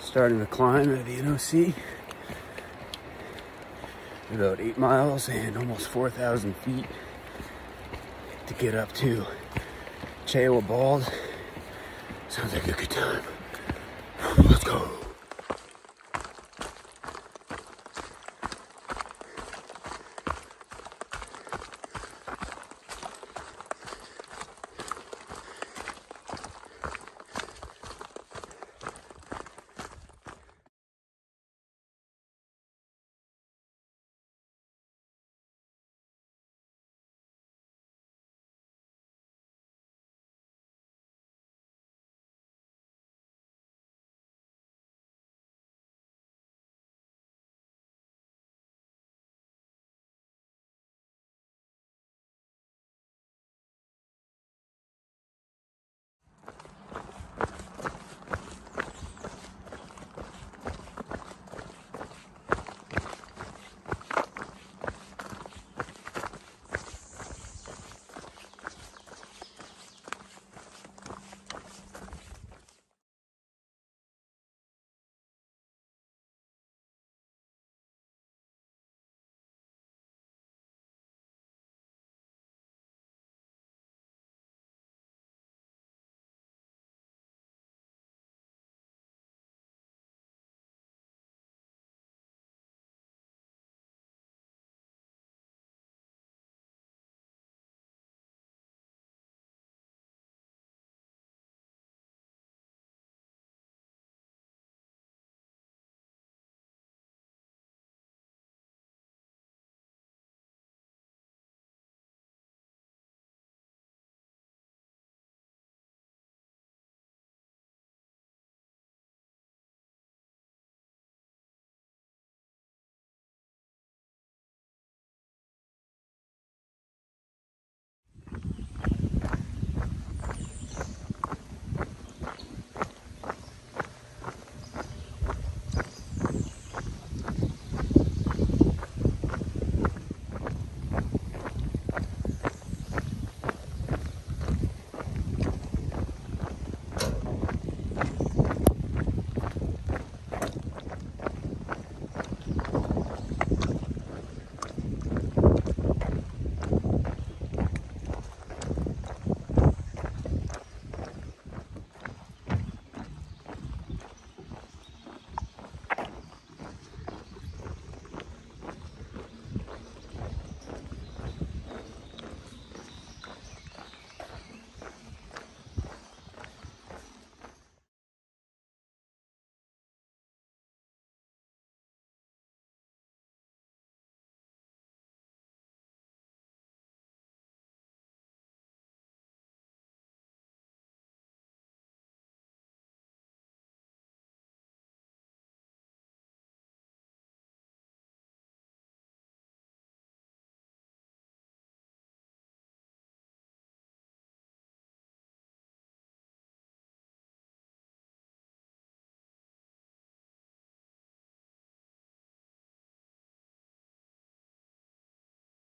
Starting the climb at the NOC. About eight miles and almost 4,000 feet to get up to Cheoah Bald. Sounds like a good time. Let's go.